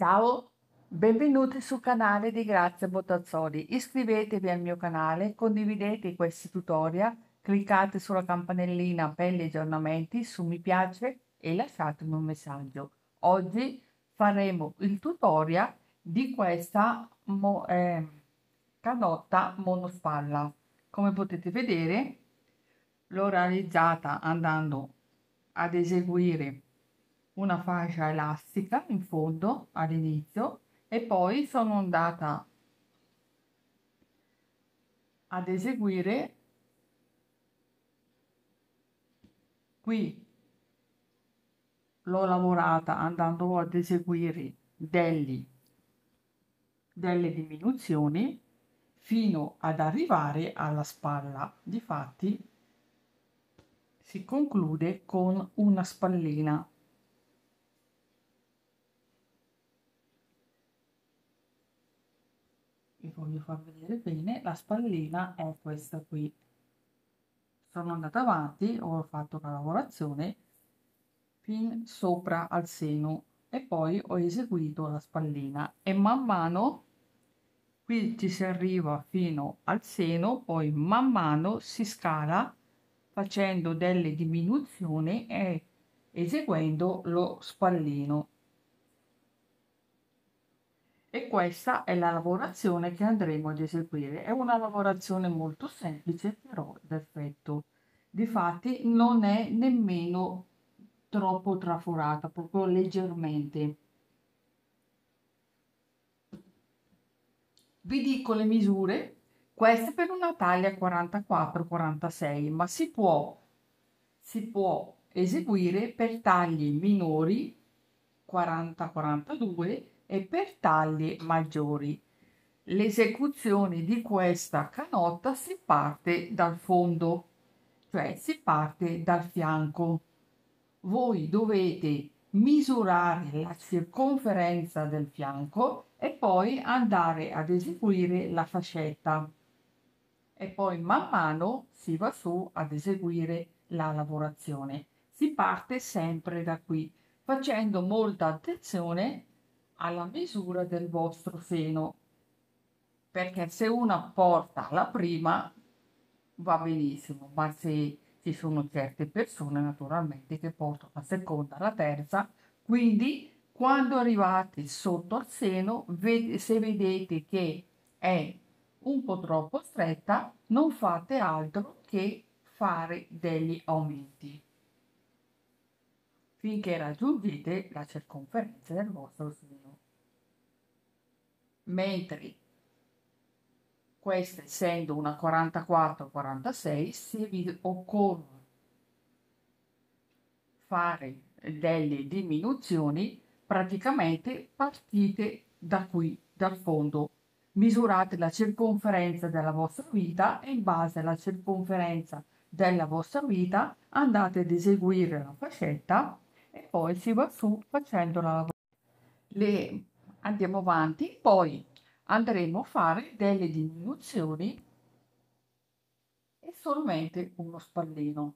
Ciao, benvenuti sul canale di Grazia Botazzoli. Iscrivetevi al mio canale, condividete questi tutorial, cliccate sulla campanellina per gli aggiornamenti, su mi piace e lasciatemi un messaggio. Oggi faremo il tutorial di questa mo, eh, canotta monospalla. Come potete vedere l'ho realizzata andando ad eseguire una fascia elastica in fondo all'inizio e poi sono andata ad eseguire qui. L'ho lavorata andando ad eseguire degli, delle diminuzioni fino ad arrivare alla spalla. Difatti si conclude con una spallina vi voglio far vedere bene la spallina è questa qui. Sono andata avanti ho fatto la lavorazione fin sopra al seno e poi ho eseguito la spallina e man mano qui ci si arriva fino al seno poi man mano si scala facendo delle diminuzioni e eseguendo lo spallino e questa è la lavorazione che andremo ad eseguire. È una lavorazione molto semplice però d'effetto. Difatti non è nemmeno troppo traforata proprio leggermente. Vi dico le misure. Queste per una taglia 44 46 ma si può si può eseguire per tagli minori 40 42 e per tagli maggiori. L'esecuzione di questa canotta si parte dal fondo, cioè si parte dal fianco. Voi dovete misurare la circonferenza del fianco e poi andare ad eseguire la fascetta e poi man mano si va su ad eseguire la lavorazione. Si parte sempre da qui facendo molta attenzione alla misura del vostro seno. Perché se una porta la prima va benissimo ma se ci sono certe persone naturalmente che portano la seconda la terza. Quindi quando arrivate sotto al seno se vedete che è un po' troppo stretta non fate altro che fare degli aumenti. Finché raggiungete la circonferenza del vostro seno. Mentre questa essendo una 44-46 se vi occorre fare delle diminuzioni praticamente partite da qui dal fondo. Misurate la circonferenza della vostra vita e in base alla circonferenza della vostra vita andate ad eseguire la fascetta e poi si va su facendo la le andiamo avanti. Poi andremo a fare delle diminuzioni e solamente uno spallino.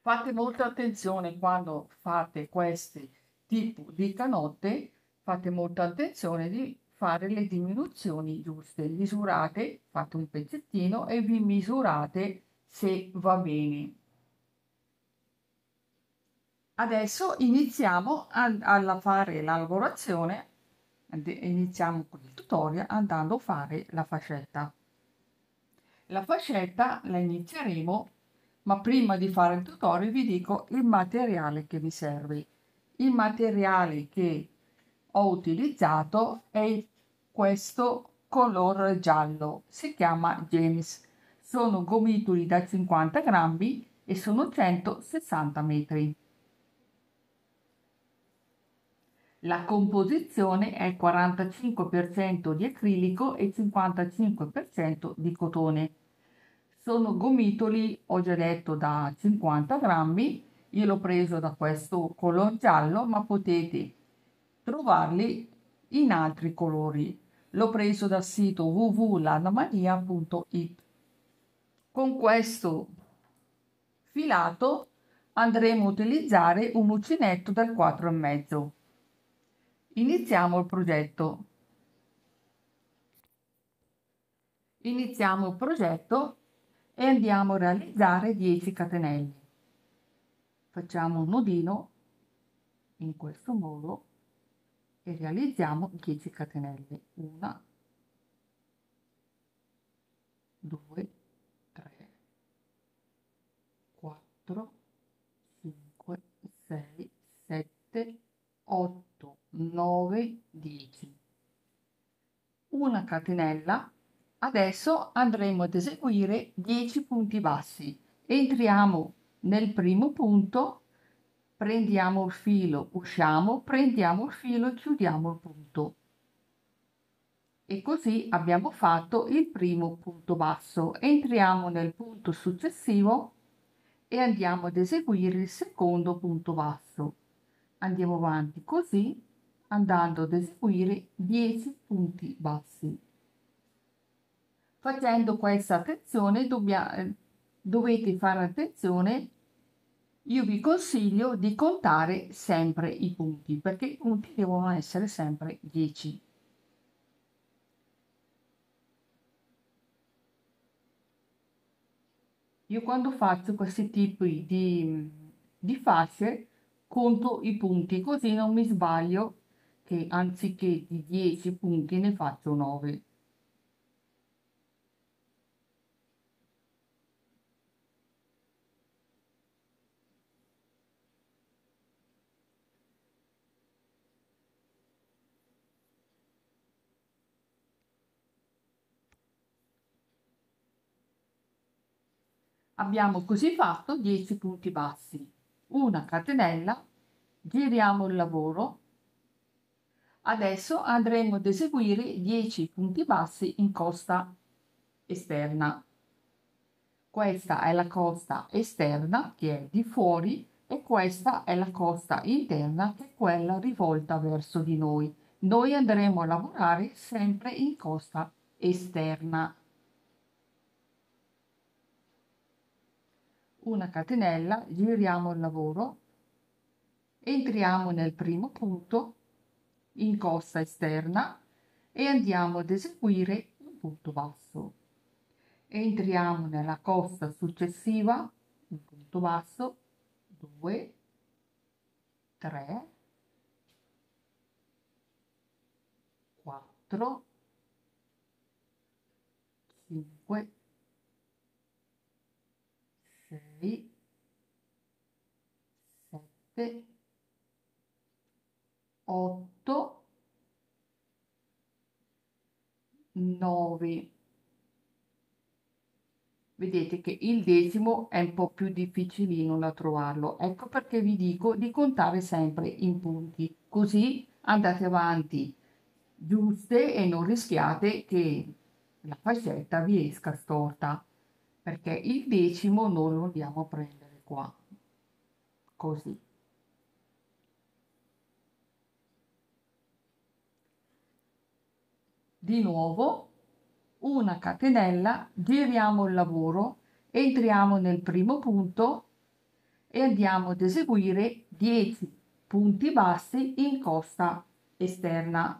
Fate molta attenzione quando fate questi tipi di canotte fate molta attenzione di fare le diminuzioni giuste. Misurate fate un pezzettino e vi misurate se va bene Adesso iniziamo a, fare la lavorazione, iniziamo con il tutorial andando a fare la fascetta. La fascetta la inizieremo, ma prima di fare il tutorial vi dico il materiale che vi serve. Il materiale che ho utilizzato è questo color giallo, si chiama James. Sono gomitoli da 50 grammi e sono 160 metri. La composizione è 45% di acrilico e 55% di cotone. Sono gomitoli, ho già detto, da 50 grammi. Io l'ho preso da questo color giallo, ma potete trovarli in altri colori. L'ho preso dal sito www.lanamania.it. Con questo filato andremo a utilizzare un uncinetto del 4,5 iniziamo il progetto. Iniziamo il progetto e andiamo a realizzare 10 catenelle. Facciamo un nodino in questo modo e realizziamo 10 catenelle. Una, due, tre, quattro, cinque, sei, sette, otto, nove, dieci. Una catenella. Adesso andremo ad eseguire 10 punti bassi. Entriamo nel primo punto prendiamo il filo, usciamo, prendiamo il filo e chiudiamo il punto. E così abbiamo fatto il primo punto basso. Entriamo nel punto successivo e andiamo ad eseguire il secondo punto basso. Andiamo avanti così andando ad eseguire 10 punti bassi. Facendo questa attenzione dovete fare attenzione io vi consiglio di contare sempre i punti perché i punti devono essere sempre 10. Io quando faccio questi tipi di, di fasce conto i punti così non mi sbaglio che anziché di 10 punti ne faccio 9. Abbiamo così fatto 10 punti bassi, una catenella, giriamo il lavoro. Adesso andremo ad eseguire 10 punti bassi in costa esterna. Questa è la costa esterna che è di fuori e questa è la costa interna che è quella rivolta verso di noi. Noi andremo a lavorare sempre in costa esterna. una catenella, giriamo il lavoro, entriamo nel primo punto in costa esterna e andiamo ad eseguire un punto basso. Entriamo nella costa successiva, un punto basso, 2, 3, 4, 5, 6, 7, 8, 9. Vedete che il decimo è un po' più difficilino da trovarlo. Ecco perché vi dico di contare sempre in punti, così andate avanti giuste e non rischiate che la fascetta vi esca storta perché il decimo noi lo andiamo a prendere qua così di nuovo una catenella giriamo il lavoro entriamo nel primo punto e andiamo ad eseguire 10 punti bassi in costa esterna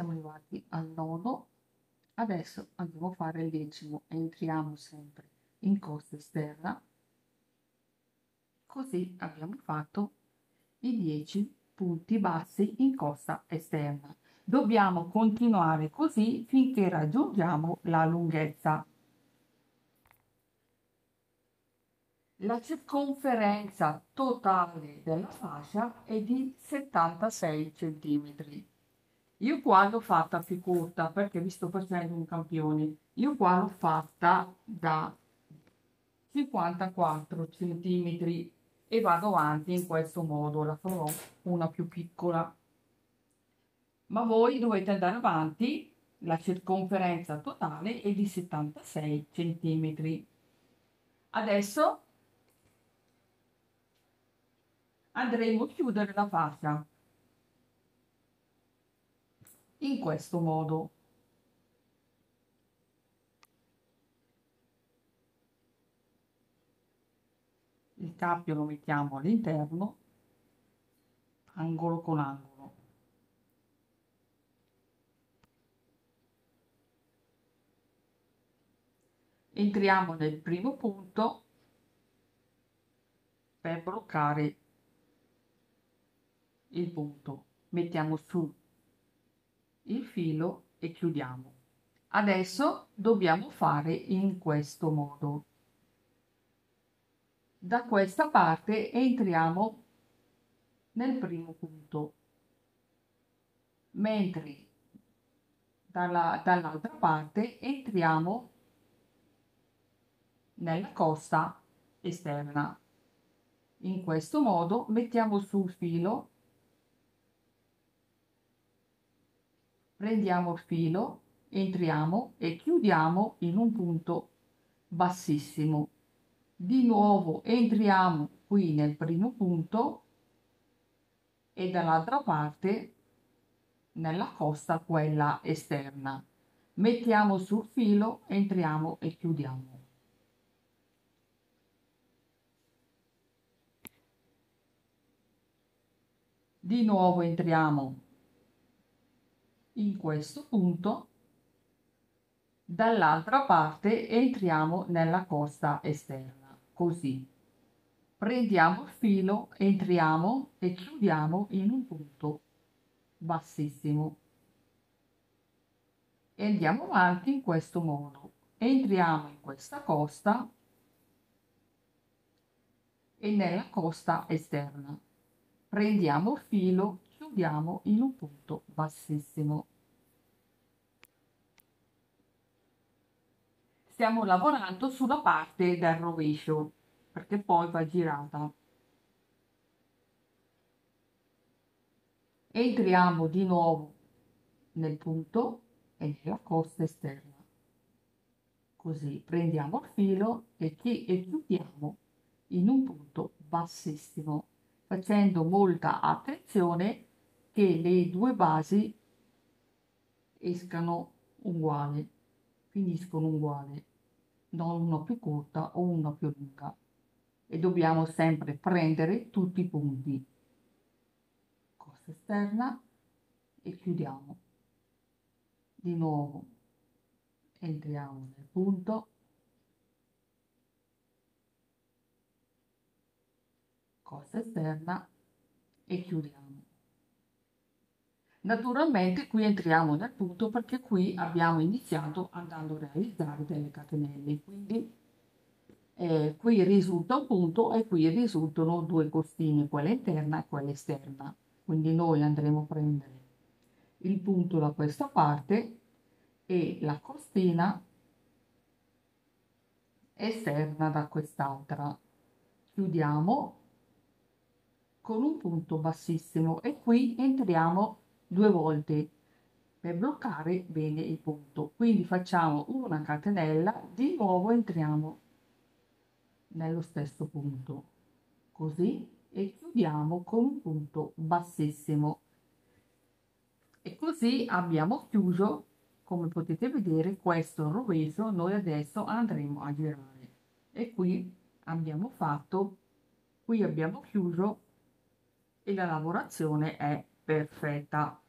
siamo arrivati al nodo adesso andiamo a fare il decimo. Entriamo sempre in costa esterna. Così abbiamo fatto i 10 punti bassi in costa esterna. Dobbiamo continuare così finché raggiungiamo la lunghezza. La circonferenza totale della fascia è di 76 centimetri io qua l'ho fatta più corta perché vi sto facendo un campione. Io qua l'ho fatta da 54 centimetri e vado avanti in questo modo. La farò una più piccola. ma voi dovete andare avanti, la circonferenza totale è di 76 centimetri. Adesso andremo a chiudere la fascia in questo modo. Il cappio lo mettiamo all'interno, angolo con angolo. entriamo nel primo punto per bloccare il punto mettiamo su il filo e chiudiamo. Adesso dobbiamo fare in questo modo. Da questa parte entriamo nel primo punto. Mentre dalla, dall'altra parte entriamo nella costa esterna. In questo modo mettiamo sul filo, prendiamo il filo, entriamo e chiudiamo in un punto bassissimo. Di nuovo entriamo qui nel primo punto e dall'altra parte nella costa quella esterna. Mettiamo sul filo, entriamo e chiudiamo. di nuovo entriamo in questo punto dall'altra parte entriamo nella costa esterna così. Prendiamo il filo entriamo e chiudiamo in un punto bassissimo. E andiamo avanti in questo modo. Entriamo in questa costa e nella costa esterna. Prendiamo il filo, chiudiamo in un punto bassissimo. Stiamo lavorando sulla parte del rovescio perché poi va girata. Entriamo di nuovo nel punto e nella costa esterna. Così prendiamo il filo e, e chiudiamo in un punto bassissimo facendo molta attenzione che le due basi escano uguali, finiscono uguali, non una più corta o una più lunga. E dobbiamo sempre prendere tutti i punti. Costa esterna e chiudiamo. Di nuovo entriamo nel punto costa esterna e chiudiamo. Naturalmente qui entriamo nel punto perché qui abbiamo iniziato andando a realizzare delle catenelle, quindi eh, qui risulta un punto e qui risultano due costine, quella interna e quella esterna. Quindi noi andremo a prendere il punto da questa parte e la costina esterna da quest'altra. Chiudiamo con un punto bassissimo e qui entriamo due volte per bloccare bene il punto. Quindi facciamo una catenella di nuovo entriamo nello stesso punto. Così e chiudiamo con un punto bassissimo. E così abbiamo chiuso come potete vedere questo rovescio. Noi adesso andremo a girare. E qui abbiamo fatto qui abbiamo chiuso e la lavorazione è perfetta.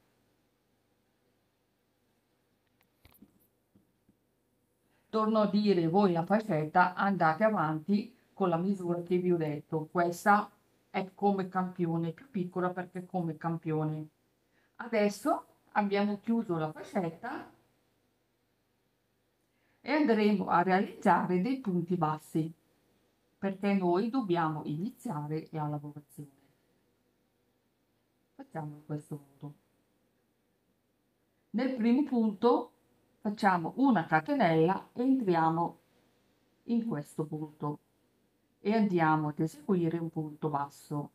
Torno a dire, voi la fascetta andate avanti con la misura che vi ho detto. Questa è come campione, più piccola perché come campione. Adesso abbiamo chiuso la fascetta e andremo a realizzare dei punti bassi perché noi dobbiamo iniziare la lavorazione facciamo in questo modo nel primo punto facciamo una catenella entriamo in questo punto. E andiamo ad eseguire un punto basso.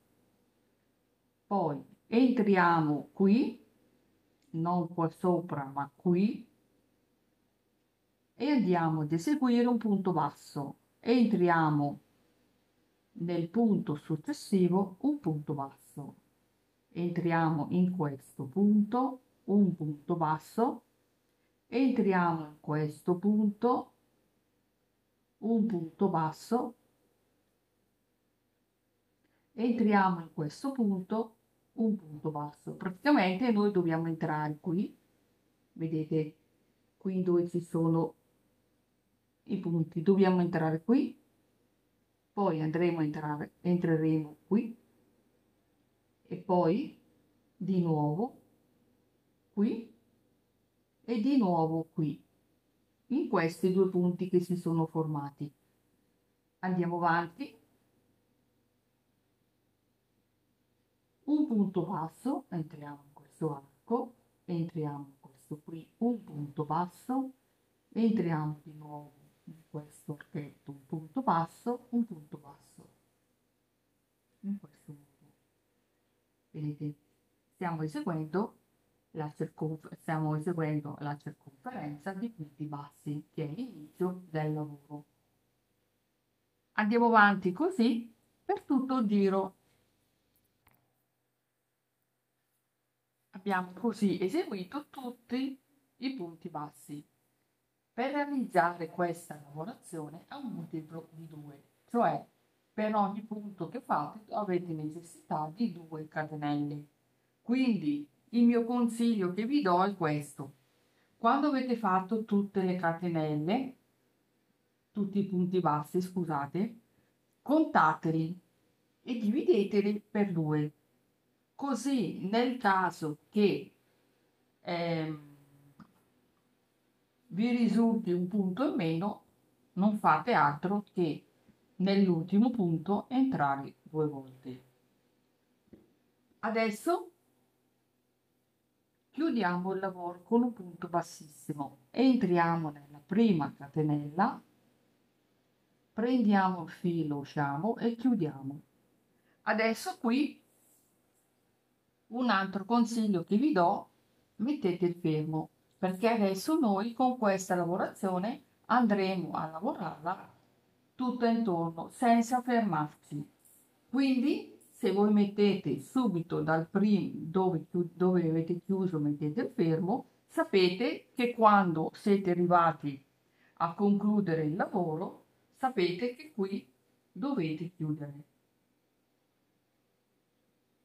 Poi entriamo qui non qua sopra ma qui e andiamo ad eseguire un punto basso. Entriamo nel punto successivo un punto basso. Entriamo in questo punto un punto basso entriamo in questo punto un punto basso. Entriamo in questo punto un punto basso. Praticamente noi dobbiamo entrare qui. Vedete qui dove ci sono i punti. Dobbiamo entrare qui. Poi andremo a entrare entreremo qui. E poi di nuovo qui e di nuovo qui in questi due punti che si sono formati. Andiamo avanti. Un punto basso entriamo in questo arco entriamo in questo qui un punto basso entriamo di nuovo in questo archetto un punto basso un punto basso. In questo modo. Vedete? Stiamo eseguendo la stiamo eseguendo la circonferenza di punti bassi che è l'inizio del lavoro. Andiamo avanti così per tutto il giro. Abbiamo così eseguito tutti i punti bassi. Per realizzare questa lavorazione ha un multiplo di 2, cioè per ogni punto che fate avete necessità di due catenelle. Quindi il mio consiglio che vi do è questo. Quando avete fatto tutte le catenelle, tutti i punti bassi, scusate, contateli e divideteli per due. Così nel caso che eh, vi risulti un punto in meno, non fate altro che nell'ultimo punto entrare due volte. Adesso chiudiamo il lavoro con un punto bassissimo. Entriamo nella prima catenella, prendiamo il filo, usciamo e chiudiamo. Adesso qui un altro consiglio che vi do, mettete il fermo perché adesso noi con questa lavorazione andremo a lavorarla tutta intorno senza fermarci. Quindi se voi mettete subito dal primo dove, dove avete chiuso mettete il fermo, sapete che quando siete arrivati a concludere il lavoro, sapete che qui dovete chiudere.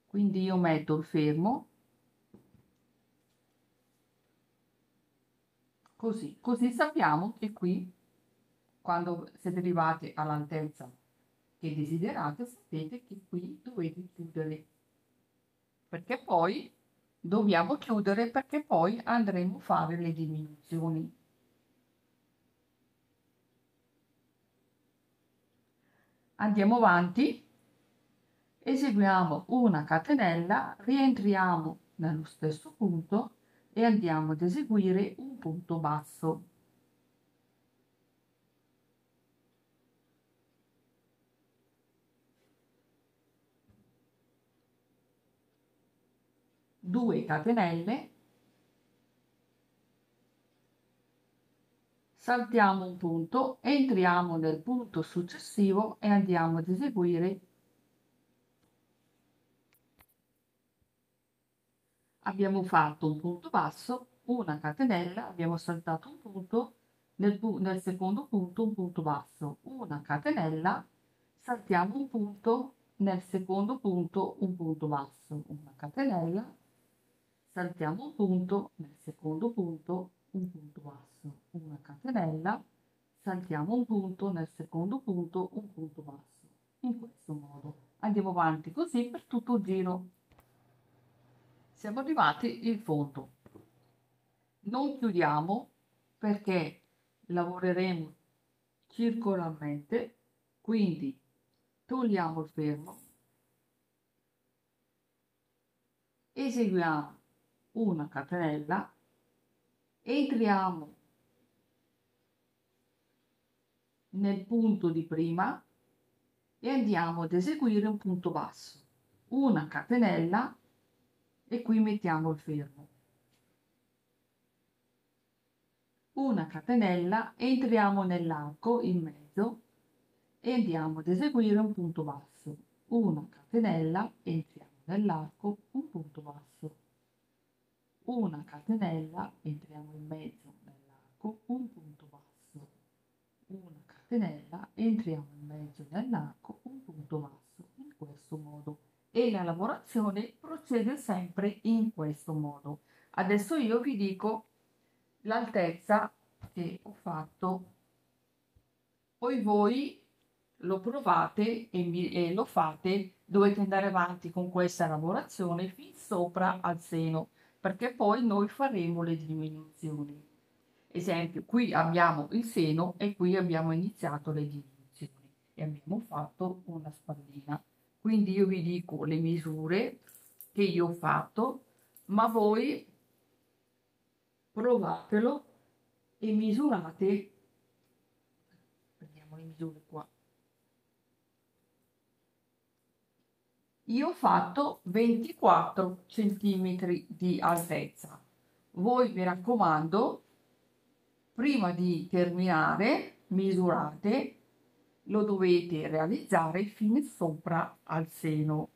Quindi io metto il fermo così, così sappiamo che qui, quando siete arrivati all'altezza che desiderate, sapete che qui dovete chiudere, perché poi dobbiamo chiudere perché poi andremo a fare le diminuzioni. Andiamo avanti, eseguiamo una catenella, rientriamo nello stesso punto e andiamo ad eseguire un punto basso. Due catenelle, saltiamo un punto, entriamo nel punto successivo e andiamo ad eseguire abbiamo fatto un punto basso, una catenella, abbiamo saltato un punto, nel, nel secondo punto un punto basso, una catenella, saltiamo un punto, nel secondo punto un punto basso, una catenella, saltiamo un punto, nel secondo punto un punto basso, una catenella, saltiamo un punto, nel secondo punto un punto basso. In questo modo andiamo avanti così per tutto il giro siamo arrivati in fondo. Non chiudiamo perché lavoreremo circolarmente, quindi togliamo il fermo, eseguiamo una catenella, entriamo nel punto di prima e andiamo ad eseguire un punto basso, una catenella e qui mettiamo il fermo. Una catenella entriamo nell'arco in mezzo e andiamo ad eseguire un punto basso. Una catenella entriamo nell'arco un punto basso una catenella entriamo in mezzo nell'arco un punto basso. Una catenella entriamo in mezzo nell'arco un punto basso in questo modo. E la lavorazione procede sempre in questo modo. Adesso io vi dico l'altezza che ho fatto. Poi voi lo provate e, mi, e, lo fate. Dovete andare avanti con questa lavorazione fin sopra al seno perché poi noi faremo le diminuzioni. Esempio qui abbiamo il seno e qui abbiamo iniziato le diminuzioni e abbiamo fatto una spallina. Quindi io vi dico le misure che io ho fatto ma voi provatelo e misurate. Prendiamo le misure qua io ho fatto 24 centimetri di altezza. Voi mi raccomando prima di terminare misurate lo dovete realizzare fin sopra al seno.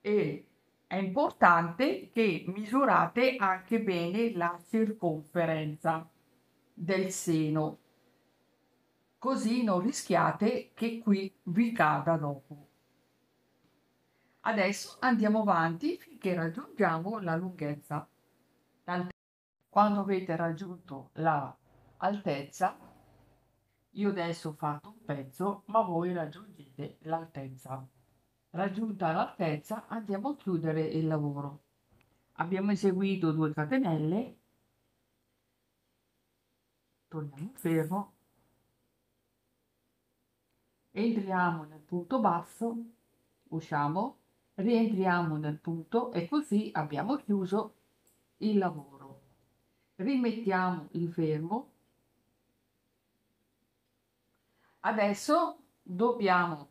E è importante che misurate anche bene la circonferenza del seno così non rischiate che qui vi cada dopo adesso andiamo avanti finché raggiungiamo la lunghezza. Quando avete raggiunto la altezza io adesso ho fatto un pezzo ma voi raggiungete l'altezza. Raggiunta l'altezza andiamo a chiudere il lavoro. Abbiamo eseguito due catenelle, torniamo fermo, entriamo nel punto basso, usciamo, rientriamo nel punto e così abbiamo chiuso il lavoro. Rimettiamo il fermo. Adesso dobbiamo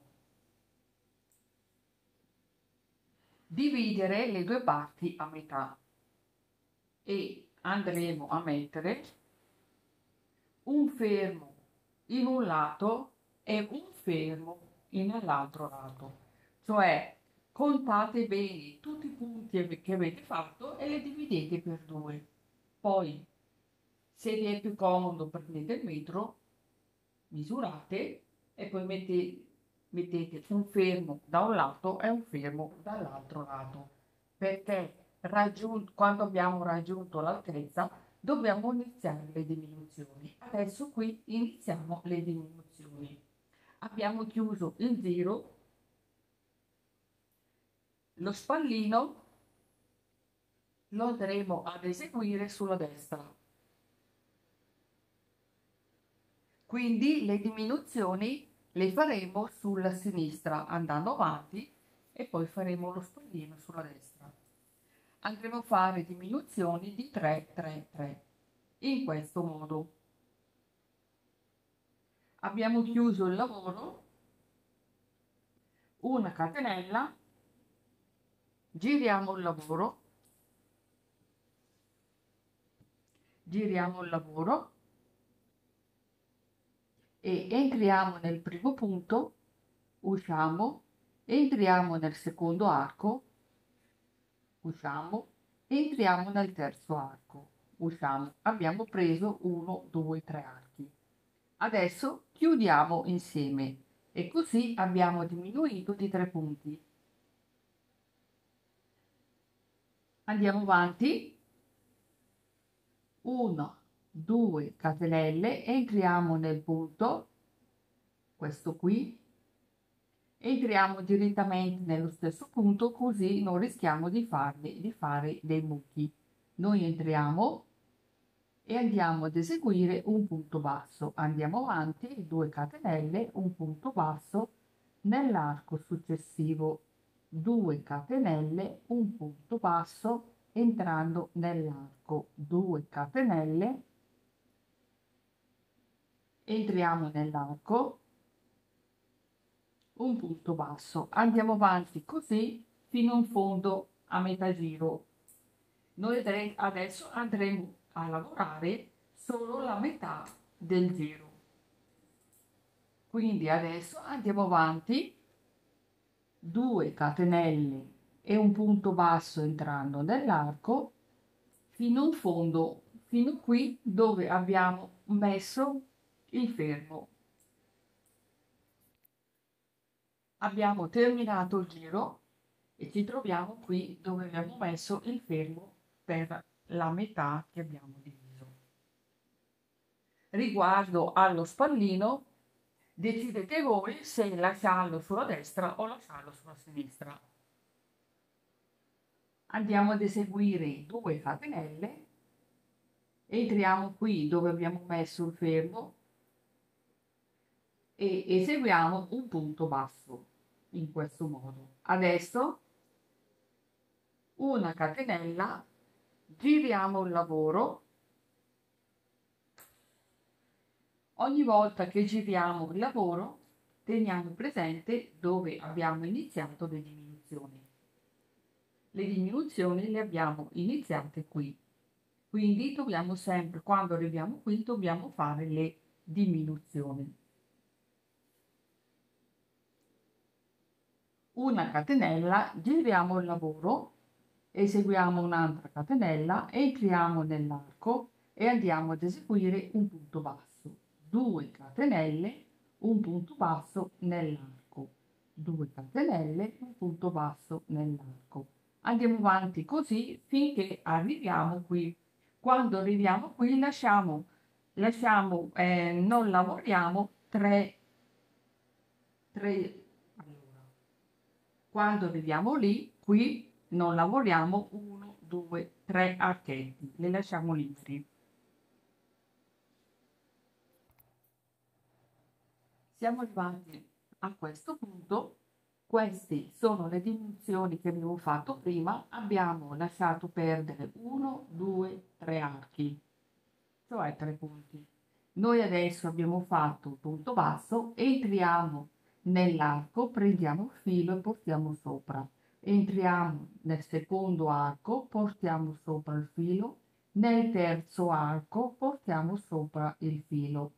dividere le due parti a metà e andremo a mettere un fermo in un lato e un fermo nell'altro lato cioè contate bene tutti i punti che avete fatto e le dividete per due. Poi se vi è più comodo prendete il metro misurate e poi mettete mettete un fermo da un lato e un fermo dall'altro lato. Perché raggiun- quando abbiamo raggiunto l'altezza dobbiamo iniziare le diminuzioni. Adesso qui iniziamo le diminuzioni. Abbiamo chiuso il giro lo spallino lo andremo ad eseguire sulla destra quindi le diminuzioni le faremo sulla sinistra andando avanti e poi faremo lo spallino sulla destra. Andremo a fare diminuzioni di 3, 3, 3 in questo modo. Abbiamo chiuso il lavoro, una catenella, giriamo il lavoro, giriamo il lavoro e entriamo nel primo punto, usciamo, entriamo nel secondo arco, usciamo, entriamo nel terzo arco, usciamo. Abbiamo preso 1, 2, 3 archi. Adesso chiudiamo insieme e così abbiamo diminuito di 3 punti. Andiamo avanti. 1, 2 catenelle entriamo nel punto questo qui. Entriamo direttamente nello stesso punto così non rischiamo di, farli, di fare dei buchi. Noi entriamo e andiamo ad eseguire un punto basso. Andiamo avanti 2 catenelle un punto basso nell'arco successivo 2 catenelle un punto basso entrando nell'arco. 2 catenelle entriamo nell'arco. Un punto basso. Andiamo avanti così fino in fondo a metà giro. Noi adesso andremo a lavorare solo la metà del giro. Quindi adesso andiamo avanti 2 catenelle e un punto basso entrando nell'arco fino in fondo fino qui dove abbiamo messo il fermo. Abbiamo terminato il giro e ci troviamo qui dove abbiamo messo il fermo per la metà che abbiamo diviso. Riguardo allo spallino decidete voi se lasciarlo sulla destra o lasciarlo sulla sinistra. Andiamo ad eseguire due catenelle entriamo qui dove abbiamo messo il fermo e eseguiamo un punto basso in questo modo. Adesso una catenella giriamo il lavoro ogni volta che giriamo il lavoro teniamo presente dove abbiamo iniziato le diminuzioni. Le diminuzioni le abbiamo iniziate qui. Quindi dobbiamo sempre quando arriviamo qui dobbiamo fare le diminuzioni. Una catenella giriamo il lavoro eseguiamo un'altra catenella entriamo nell'arco e andiamo ad eseguire un punto basso 2 catenelle un punto basso nell'arco. 2 catenelle un punto basso nell'arco. Andiamo avanti così finché arriviamo qui. Quando arriviamo qui lasciamo lasciamo eh, non lavoriamo 3 3 allora quando arriviamo lì qui non lavoriamo 1 2 3 archetti li lasciamo liberi siamo arrivati a questo punto. Queste sono le dimensioni che abbiamo fatto prima. Abbiamo lasciato perdere 1 2 3 archi cioè 3 punti. Noi adesso abbiamo fatto un punto basso entriamo nell'arco prendiamo il filo e portiamo sopra. Entriamo nel secondo arco portiamo sopra il filo. Nel terzo arco portiamo sopra il filo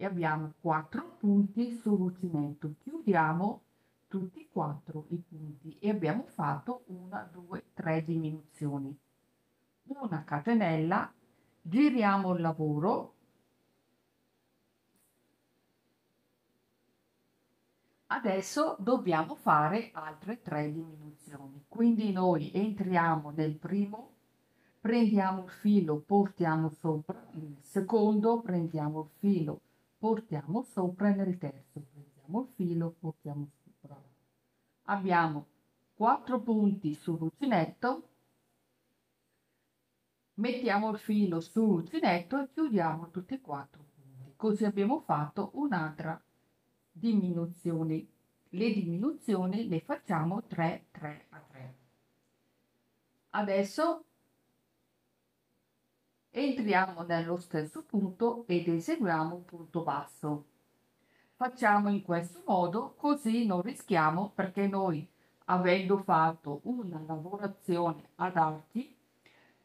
e abbiamo quattro punti sull'uncinetto chiudiamo tutti e quattro i punti e abbiamo fatto una due tre diminuzioni. Una catenella giriamo il lavoro. Adesso dobbiamo fare altre tre diminuzioni. Quindi noi entriamo nel primo prendiamo il filo portiamo sopra il secondo prendiamo il filo portiamo sopra nel terzo prendiamo il filo portiamo sopra. Abbiamo quattro punti sull'uncinetto mettiamo il filo sull'uncinetto e chiudiamo tutti e quattro punti. Così abbiamo fatto un'altra diminuzione. Le diminuzioni le facciamo 3 3 a 3 adesso entriamo nello stesso punto ed eseguiamo un punto basso. Facciamo in questo modo così non rischiamo perché noi avendo fatto una lavorazione ad archi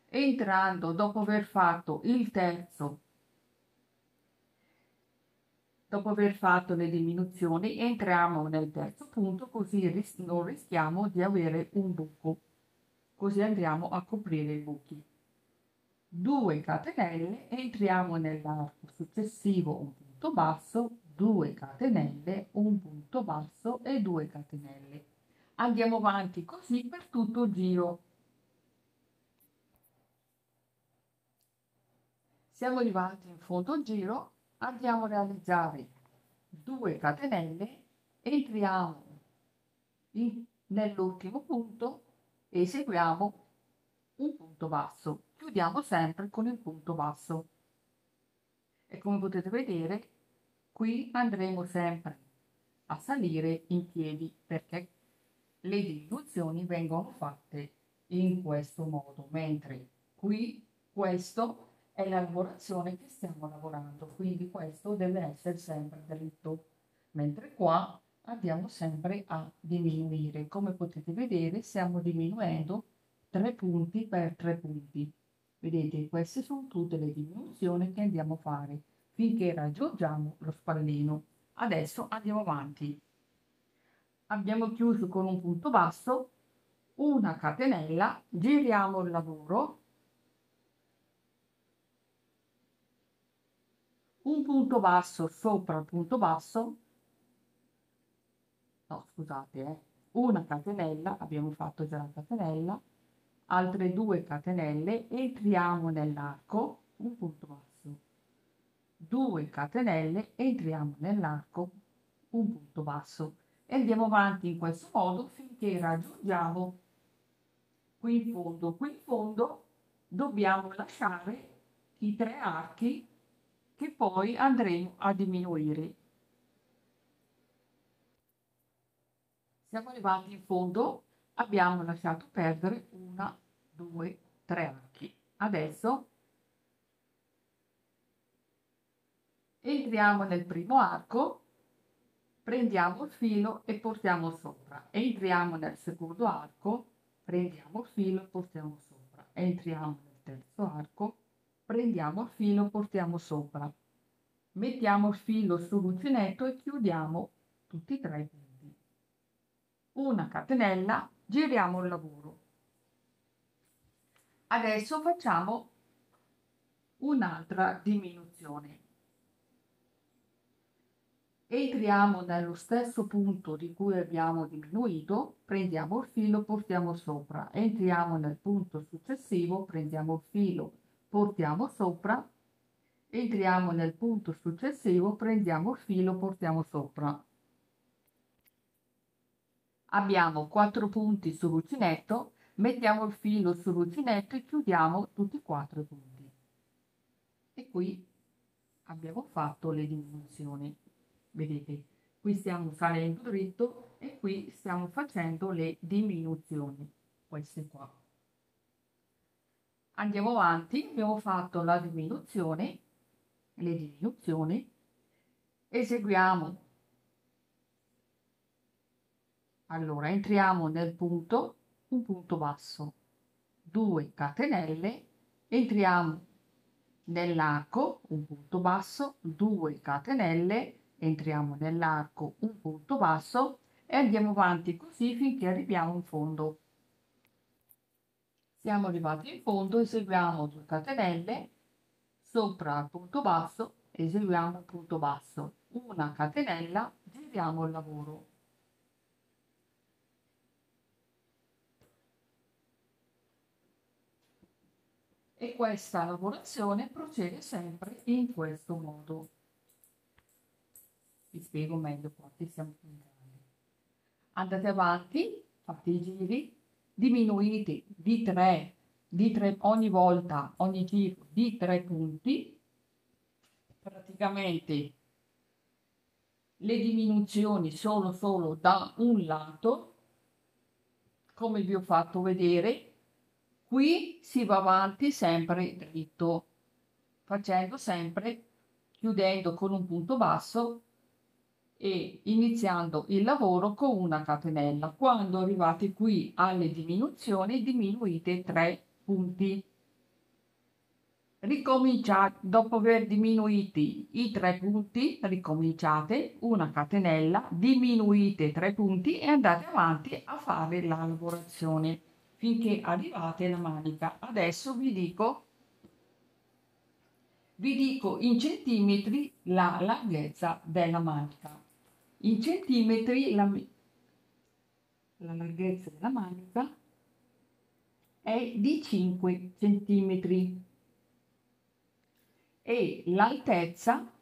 entrando dopo aver fatto il terzo dopo aver fatto le diminuzioni entriamo nel terzo punto così ris non rischiamo di avere un buco. Così andiamo a coprire i buchi 2 catenelle entriamo nell'arco successivo un punto basso 2 catenelle un punto basso e 2 catenelle. Andiamo avanti così per tutto il giro. Siamo arrivati in fondo al giro andiamo a realizzare 2 catenelle entriamo nell'ultimo punto e eseguiamo un punto basso chiudiamo sempre con il punto basso. E come potete vedere qui andremo sempre a salire in piedi perché le diminuzioni vengono fatte in questo modo mentre qui questo è la lavorazione che stiamo lavorando quindi questo deve essere sempre dritto mentre qua andiamo sempre a diminuire. Come potete vedere stiamo diminuendo 3 punti per 3 punti Vedete, queste sono tutte le diminuzioni che andiamo a fare finché raggiungiamo lo spallino. Adesso andiamo avanti. Abbiamo chiuso con un punto basso, una catenella, giriamo il lavoro, un punto basso sopra il punto basso, no scusate, eh, una catenella, abbiamo fatto già la catenella, altre due catenelle, entriamo nell'arco, un punto basso, 2 catenelle, entriamo nell'arco, un punto basso e andiamo avanti in questo modo finché raggiungiamo qui in fondo. Qui in fondo dobbiamo lasciare i tre archi che poi andremo a diminuire. Siamo arrivati in fondo, abbiamo lasciato perdere una 2, 3 archi. Adesso entriamo nel primo arco, prendiamo il filo e portiamo sopra. Entriamo nel secondo arco, prendiamo il filo e portiamo sopra. Entriamo nel terzo arco, prendiamo il filo e portiamo sopra. Mettiamo il filo sull'uncinetto e chiudiamo tutti e tre i punti. Una catenella, giriamo il lavoro Adesso facciamo un'altra diminuzione. Entriamo nello stesso punto di cui abbiamo diminuito, prendiamo il filo, portiamo sopra. Entriamo nel punto successivo, prendiamo il filo, portiamo sopra. Entriamo nel punto successivo, prendiamo il filo, portiamo sopra. Abbiamo quattro punti sull'uncinetto mettiamo il filo sull'uncinetto e chiudiamo tutti e quattro i punti. E qui abbiamo fatto le diminuzioni vedete qui stiamo salendo dritto e qui stiamo facendo le diminuzioni queste qua. Andiamo avanti. Abbiamo fatto la diminuzione le diminuzioni eseguiamo. Allora entriamo nel punto un punto basso, 2 catenelle, entriamo nell'arco, un punto basso, 2 catenelle, entriamo nell'arco, un punto basso e andiamo avanti così finché arriviamo in fondo. Siamo arrivati in fondo, eseguiamo 2 catenelle, sopra il punto basso, eseguiamo un punto basso, una catenella, giriamo il lavoro. E questa lavorazione procede sempre in questo modo. Vi spiego meglio qua che siamo puntati. Andate avanti, fate i giri, diminuite di 3, di 3 ogni volta, ogni giro di 3 punti, praticamente le diminuzioni sono solo da un lato, come vi ho fatto vedere, Qui si va avanti sempre dritto, facendo sempre, chiudendo con un punto basso e iniziando il lavoro con una catenella. Quando arrivate qui alle diminuzioni, diminuite 3 punti. Ricominciate, dopo aver diminuiti i tre punti, ricominciate una catenella, diminuite tre punti e andate avanti a fare la lavorazione finché arrivate alla manica. Adesso vi dico, vi dico in centimetri la larghezza della manica. In centimetri la, la larghezza della manica è di 5 centimetri e l'altezza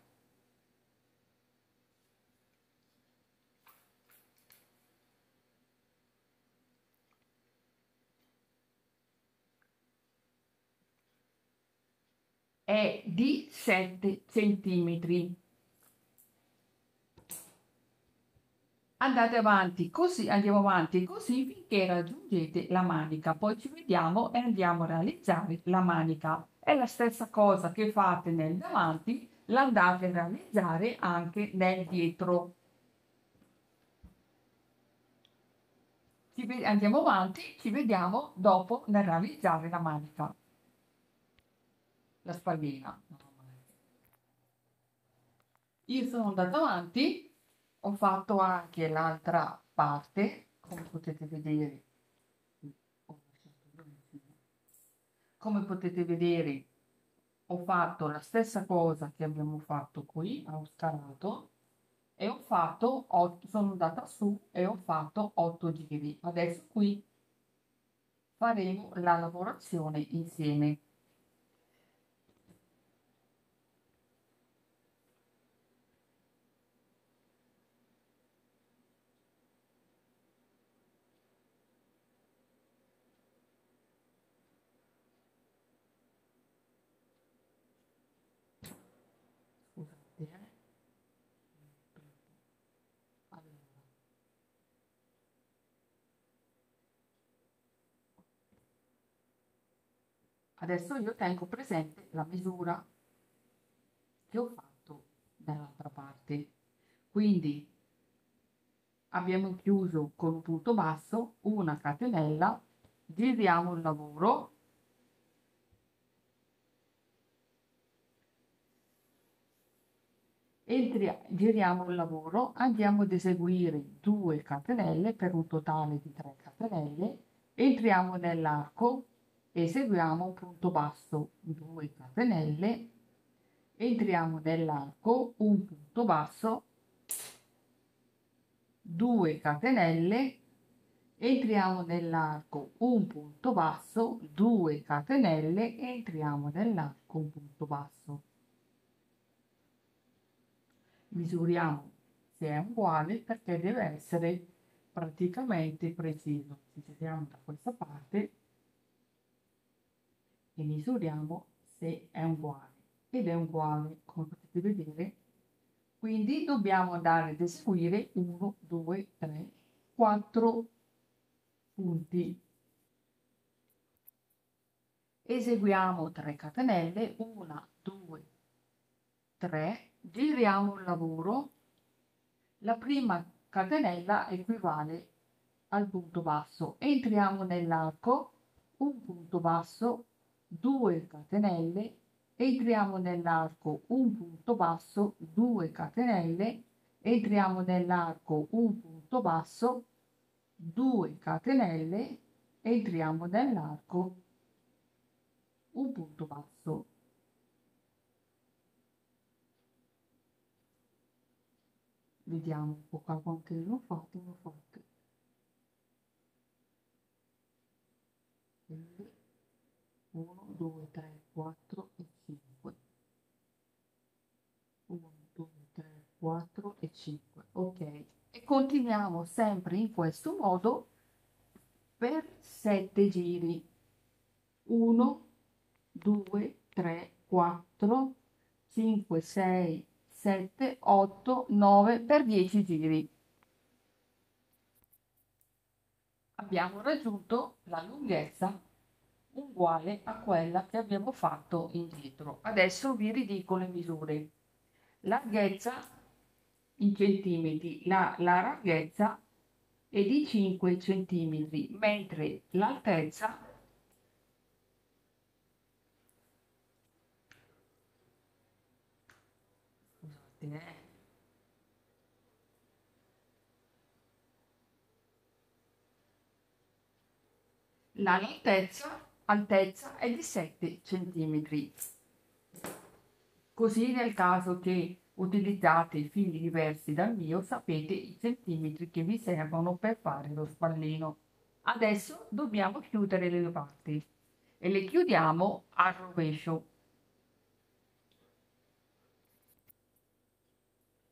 è di 7 centimetri. Andate avanti così, andiamo avanti così finché raggiungete la manica. Poi ci vediamo e andiamo a realizzare la manica. È la stessa cosa che fate nel davanti, l'andate a realizzare anche nel dietro. Andiamo avanti, ci vediamo dopo nel realizzare la manica. La spallina. Io sono andata avanti, ho fatto anche l'altra parte, come potete vedere. Come potete vedere ho fatto la stessa cosa che abbiamo fatto qui, ho scalato e ho fatto 8, sono andata su e ho fatto 8 giri. Adesso qui faremo la lavorazione insieme. Adesso io tengo presente la misura che ho fatto dall'altra parte. Quindi abbiamo chiuso con un punto basso, una catenella, giriamo il lavoro, Entri, giriamo il lavoro, andiamo ad eseguire 2 catenelle per un totale di 3 catenelle, entriamo nell'arco, eseguiamo un punto basso 2 catenelle. Entriamo nell'arco un punto basso 2 catenelle. Entriamo nell'arco un punto basso 2 catenelle. Entriamo nell'arco un punto basso. Misuriamo se è uguale perché deve essere praticamente preciso. Ci giriamo da questa parte e misuriamo se è uguale. Ed è uguale come potete vedere. Quindi dobbiamo andare ad eseguire 1 2 3 4 punti. Eseguiamo 3 catenelle. 1 2 3 giriamo il lavoro. La prima catenella equivale al punto basso. Entriamo nell'arco. Un punto basso 2 catenelle entriamo nell'arco un punto basso 2 catenelle entriamo nell'arco un punto basso 2 catenelle entriamo nell'arco un punto basso. Vediamo un po' qua fatte ne ho fatte 1, 2, 3, 4 e 5. 1, 2, 3, 4 e 5. Ok. E continuiamo sempre in questo modo per 7 giri. 1, 2, 3, 4, 5, 6, 7, 8, 9 per 10 giri. Abbiamo raggiunto la lunghezza uguale a quella che abbiamo fatto indietro. Adesso vi ridico le misure. Larghezza in centimetri, la, la larghezza è di 5 centimetri, mentre l'altezza scusate eh. la larghezza altezza è di 7 cm. Così nel caso che utilizzate fili diversi dal mio sapete i centimetri che vi servono per fare lo spallino. Adesso dobbiamo chiudere le parti e le chiudiamo al rovescio.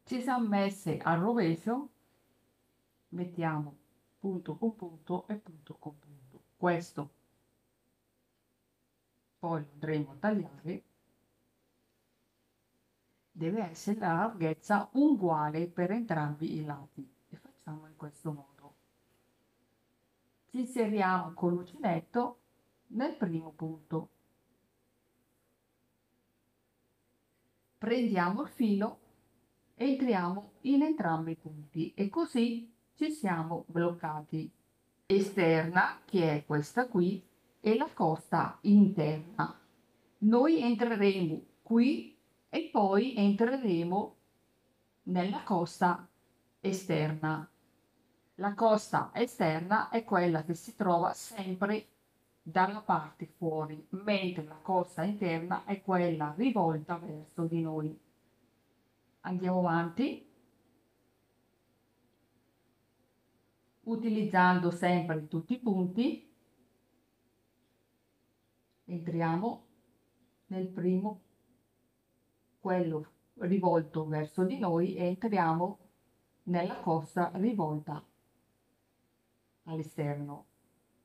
Ci siamo messe al rovescio, mettiamo punto con punto e punto con punto. Questo poi lo andremo a tagliare deve essere la larghezza uguale per entrambi i lati. E facciamo in questo modo. Ci inseriamo con l'uncinetto nel primo punto. Prendiamo il filo entriamo in entrambi i punti e così ci siamo bloccati. Esterna che è questa qui e la costa interna noi entreremo qui e poi entreremo nella costa esterna. La costa esterna è quella che si trova sempre dalla parte fuori, mentre la costa interna è quella rivolta verso di noi. Andiamo avanti. Utilizzando sempre tutti i punti, entriamo nel primo, quello rivolto verso di noi, e entriamo nella costa rivolta all'esterno.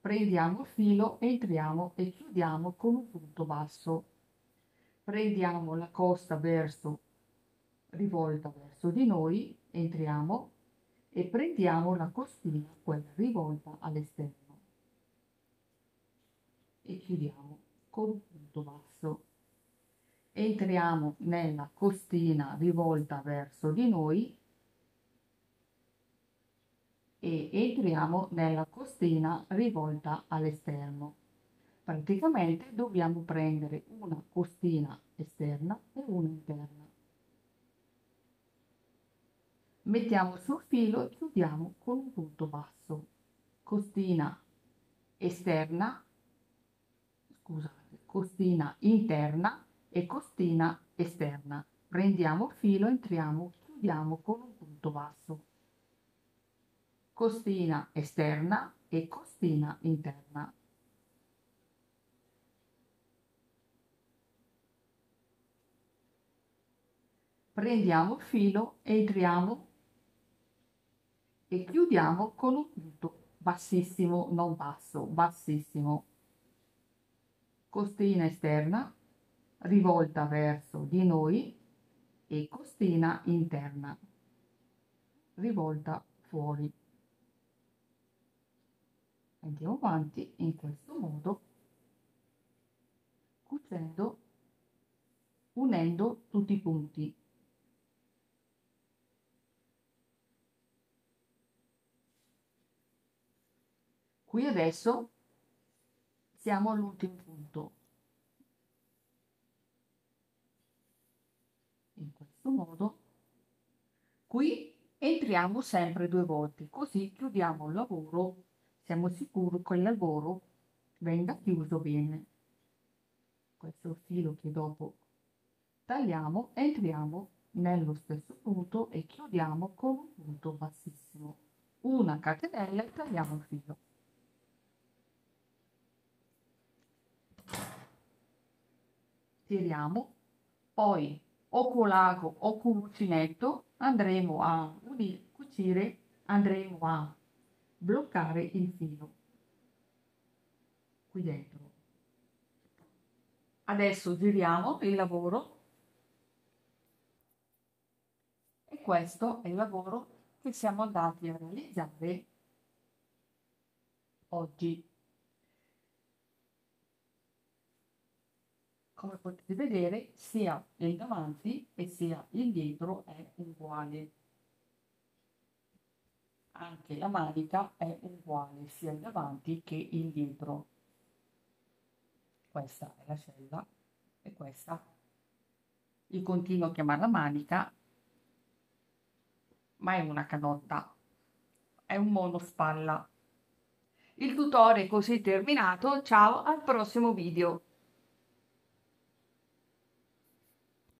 Prendiamo il filo, entriamo e chiudiamo con un punto basso. Prendiamo la costa verso rivolta verso di noi, entriamo e prendiamo la costina, quella rivolta all'esterno. E chiudiamo con un punto basso. Entriamo nella costina rivolta verso di noi e entriamo nella costina rivolta all'esterno. Praticamente dobbiamo prendere una costina esterna e una interna. Mettiamo sul filo e chiudiamo con un punto basso. Costina esterna, scusate, costina interna e costina esterna. Prendiamo il filo, entriamo, chiudiamo con un punto basso costina esterna e costina interna. Prendiamo il filo, entriamo e chiudiamo con un punto bassissimo, non basso, bassissimo. Costina esterna, rivolta verso di noi e costina interna, rivolta fuori. Andiamo avanti in questo modo cucendo unendo tutti i punti. Qui adesso siamo all'ultimo punto in questo modo qui entriamo sempre due volte così chiudiamo il lavoro siamo sicuri che il lavoro venga chiuso bene. Questo filo che dopo tagliamo, entriamo nello stesso punto e chiudiamo con un punto bassissimo. Una catenella e tagliamo il filo. Tiriamo, poi o con l'ago o con l'uncinetto andremo a cucire, andremo a bloccare il filo qui dentro. Adesso giriamo il lavoro. E questo è il lavoro che siamo andati a realizzare oggi come potete vedere sia il davanti e sia il dietro è uguale. Anche la manica è uguale sia il davanti che il dietro. Questa è la cella e questa io continuo a chiamarla manica ma è una canotta è un monospalla. Il tutorial è così terminato ciao al prossimo video